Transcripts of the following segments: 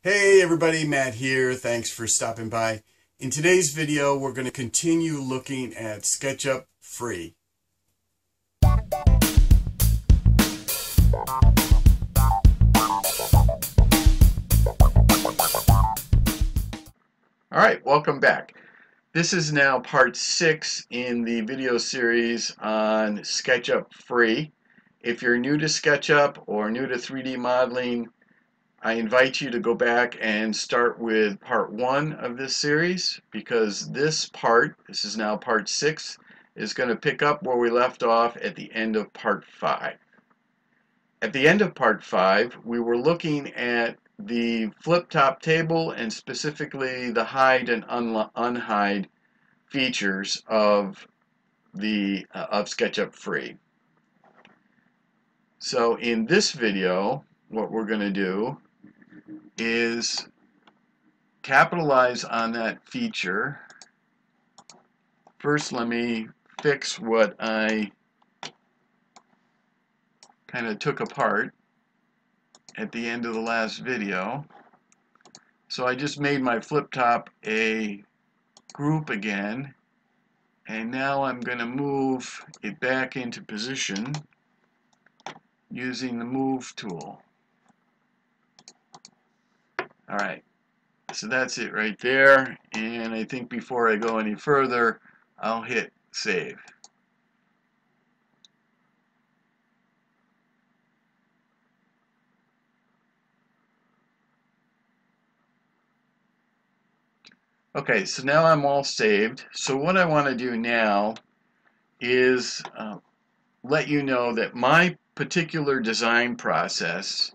Hey everybody, Matt here. Thanks for stopping by. In today's video, we're going to continue looking at SketchUp Free. Alright, welcome back. This is now part 6 in the video series on SketchUp Free. If you're new to SketchUp or new to 3D modeling, I invite you to go back and start with part one of this series because this part, this is now part six, is going to pick up where we left off at the end of part five. At the end of part five, we were looking at the flip top table and specifically the hide and unhide features of the uh, of SketchUp Free. So in this video, what we're going to do is capitalize on that feature. First, let me fix what I kind of took apart at the end of the last video. So I just made my flip top a group again and now I'm going to move it back into position using the move tool. Alright, so that's it right there. And I think before I go any further, I'll hit save. Okay, so now I'm all saved. So what I want to do now is uh, let you know that my particular design process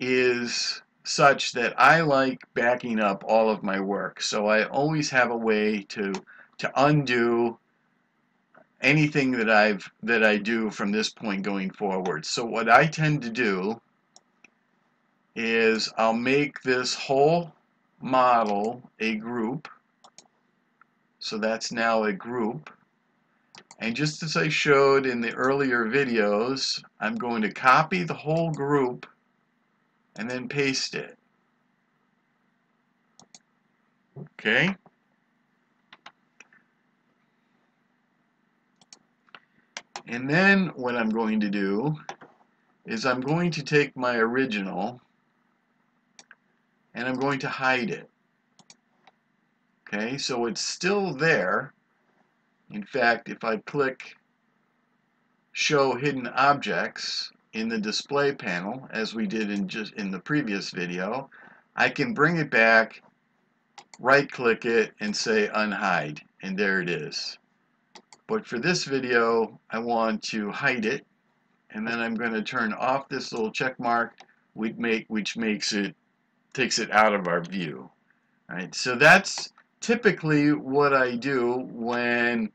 is such that I like backing up all of my work. So I always have a way to to undo anything that I've that I do from this point going forward. So what I tend to do is I'll make this whole model a group. So that's now a group. And just as I showed in the earlier videos, I'm going to copy the whole group and then paste it. Okay. And then what I'm going to do is I'm going to take my original and I'm going to hide it. Okay, so it's still there. In fact, if I click Show Hidden Objects, in the display panel as we did in just in the previous video I can bring it back right click it and say unhide and there it is. But for this video I want to hide it and then I'm going to turn off this little check mark which, make, which makes it takes it out of our view. All right so that's typically what I do when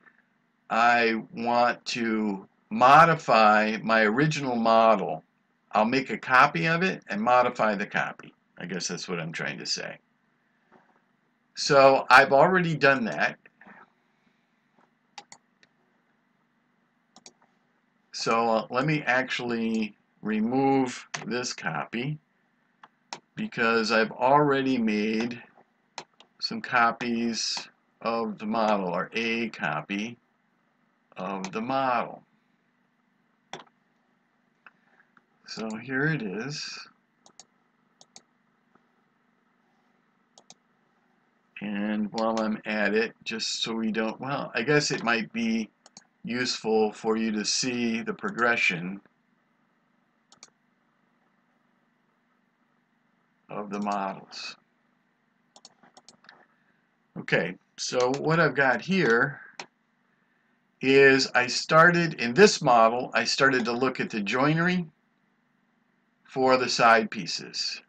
I want to modify my original model. I'll make a copy of it and modify the copy. I guess that's what I'm trying to say. So I've already done that. So uh, let me actually remove this copy because I've already made some copies of the model or a copy of the model. So here it is. And while I'm at it, just so we don't, well, I guess it might be useful for you to see the progression of the models. Okay, so what I've got here is I started, in this model, I started to look at the joinery for the side pieces.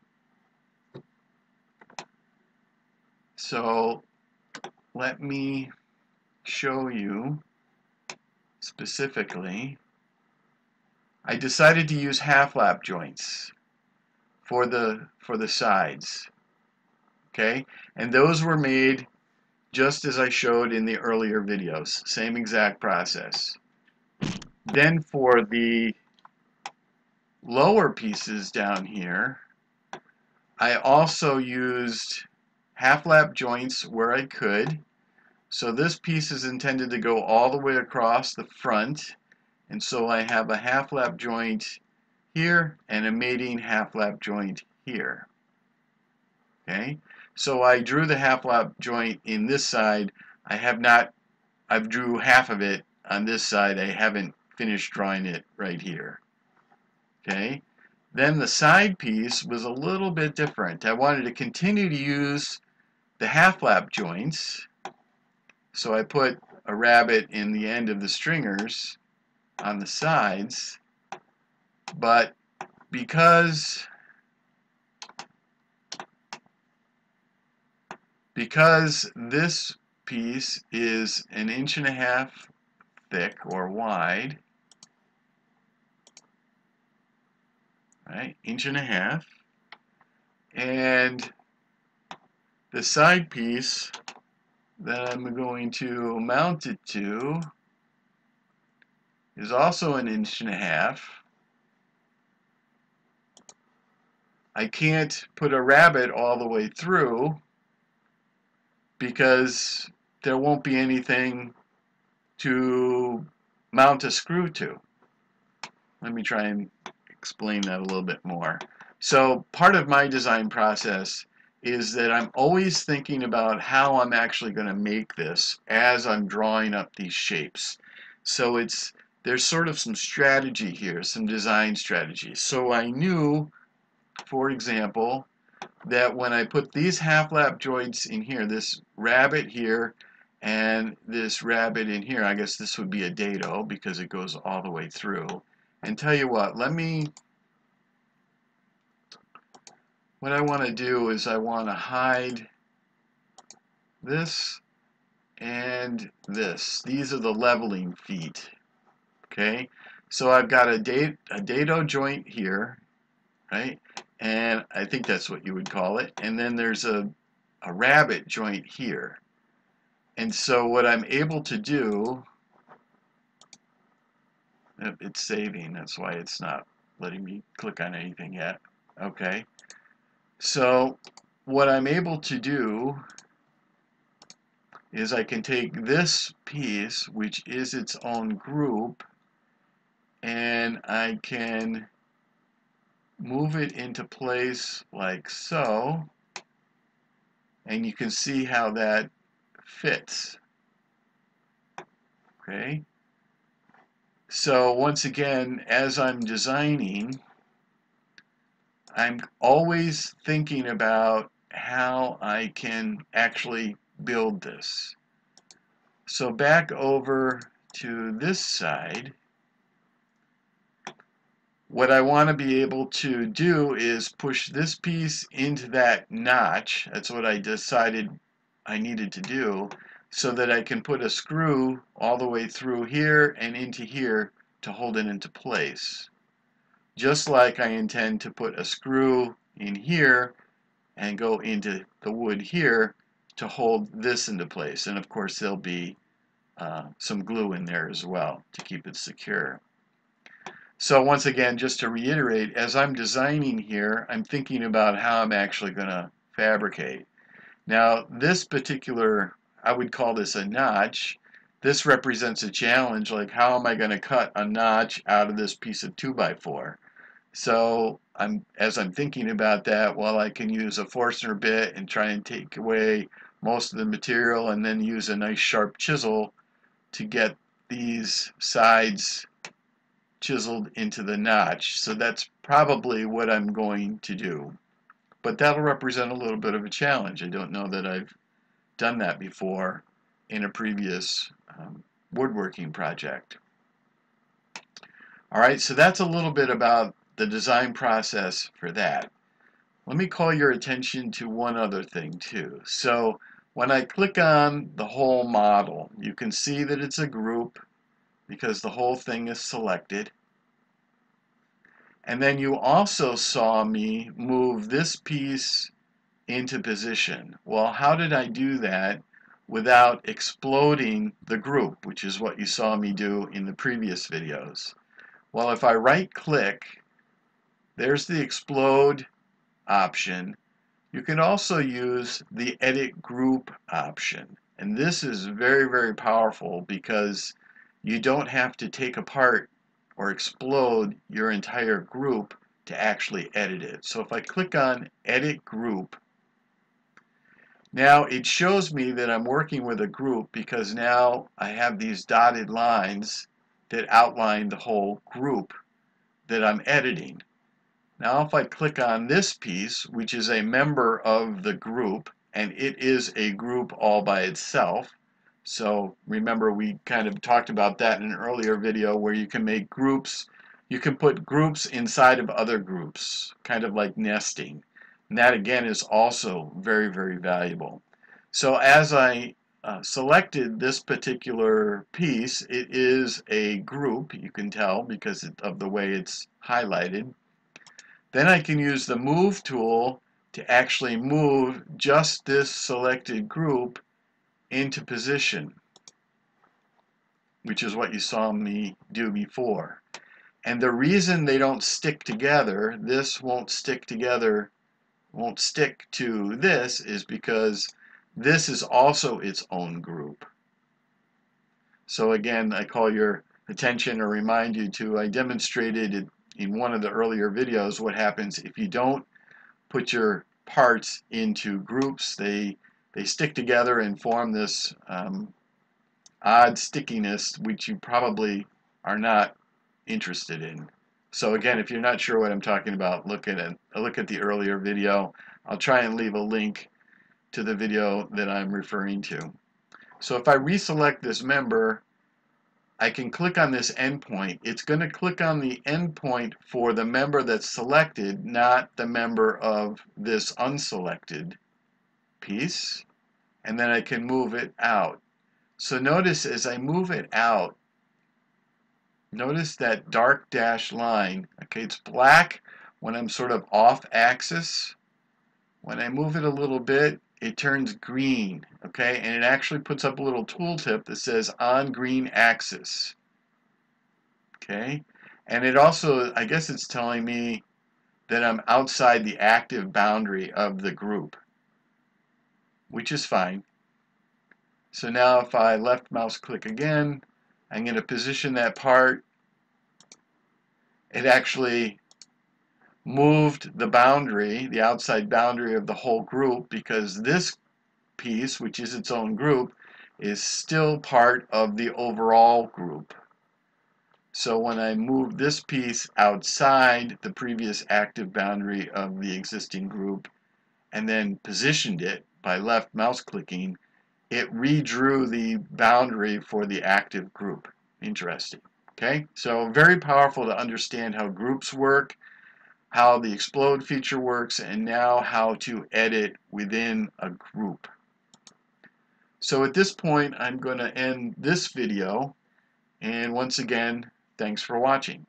So let me show you specifically. I decided to use half lap joints for the for the sides. Okay? And those were made just as I showed in the earlier videos. Same exact process. Then for the lower pieces down here, I also used half lap joints where I could. So this piece is intended to go all the way across the front. And so I have a half lap joint here and a mating half lap joint here. Okay, so I drew the half lap joint in this side. I have not, I've drew half of it on this side. I haven't finished drawing it right here. Okay, then the side piece was a little bit different. I wanted to continue to use the half lap joints. So I put a rabbet in the end of the stringers on the sides. But because because this piece is an inch and a half thick or wide, right, inch and a half, and the side piece that I'm going to mount it to is also an inch and a half. I can't put a rabbet all the way through because there won't be anything to mount a screw to. Let me try and explain that a little bit more. So part of my design process is that I'm always thinking about how I'm actually going to make this as I'm drawing up these shapes. So it's there's sort of some strategy here, some design strategy. So I knew, for example, that when I put these half lap joints in here, this rabbet here and this rabbet in here, I guess this would be a dado because it goes all the way through. And tell you what, let me, what I want to do is I want to hide this and this. These are the leveling feet. Okay, so I've got a, date, a dado joint here, right? and I think that's what you would call it. And then there's a, a rabbet joint here. And so what I'm able to do, it's saving, that's why it's not letting me click on anything yet. Okay. So what I'm able to do is I can take this piece, which is its own group, and I can move it into place like so and you can see how that fits okay so once again as I'm designing I'm always thinking about how I can actually build this. So back over to this side. What I want to be able to do is push this piece into that notch. That's what I decided I needed to do so that I can put a screw all the way through here and into here to hold it into place. Just like I intend to put a screw in here and go into the wood here to hold this into place. And of course there'll be uh, some glue in there as well to keep it secure. So once again, just to reiterate, as I'm designing here, I'm thinking about how I'm actually going to fabricate. Now, this particular, I would call this a notch. This represents a challenge, like how am I going to cut a notch out of this piece of 2x4? So I'm, as I'm thinking about that, well, I can use a Forstner bit and try and take away most of the material and then use a nice sharp chisel to get these sides chiseled into the notch. So that's probably what I'm going to do. But that'll represent a little bit of a challenge. I don't know that I've done that before in a previous um, woodworking project. Alright, so that's a little bit about the design process for that. Let me call your attention to one other thing too. So when I click on the whole model, you can see that it's a group because the whole thing is selected. And then you also saw me move this piece into position. Well, how did I do that without exploding the group, which is what you saw me do in the previous videos? Well, if I right click, there's the explode option, You can also use the edit group option. And this is very, very powerful because you don't have to take apart or explode your entire group to actually edit it. So if I click on edit group, now it shows me that I'm working with a group because now I have these dotted lines that outline the whole group that I'm editing. Now if I click on this piece, which is a member of the group, and it is a group all by itself, so remember we kind of talked about that in an earlier video where you can make groups, you can put groups inside of other groups, kind of like nesting. And that again is also very, very valuable. So as I uh, selected this particular piece, it is a group, you can tell because of the way it's highlighted. Then I can use the move tool to actually move just this selected group into position, which is what you saw me do before. And the reason they don't stick together, this won't stick together won't stick to this is because this is also its own group. So again, I call your attention or remind you to, I demonstrated in one of the earlier videos what happens if you don't put your parts into groups. They, they stick together and form this um, odd stickiness which you probably are not interested in. So again, if you're not sure what I'm talking about, look at it. Look at the earlier video. I'll try and leave a link to the video that I'm referring to. So if I reselect this member, I can click on this endpoint. It's going to click on the endpoint for the member that's selected, not the member of this unselected piece. And then I can move it out. So notice as I move it out, Notice that dark dashed line. Okay, it's black when I'm sort of off axis. When I move it a little bit, it turns green. Okay, and it actually puts up a little tooltip that says on green axis. Okay, and it also, I guess it's telling me that I'm outside the active boundary of the group, which is fine. So now if I left mouse click again, I'm going to position that part. It actually moved the boundary, the outside boundary of the whole group because this piece, which is its own group, is still part of the overall group. So when I move this piece outside the previous active boundary of the existing group and then positioned it by left mouse clicking, it redrew the boundary for the active group. Interesting. Okay, so very powerful to understand how groups work, how the explode feature works, and now how to edit within a group. So at this point, I'm going to end this video. And once again, thanks for watching.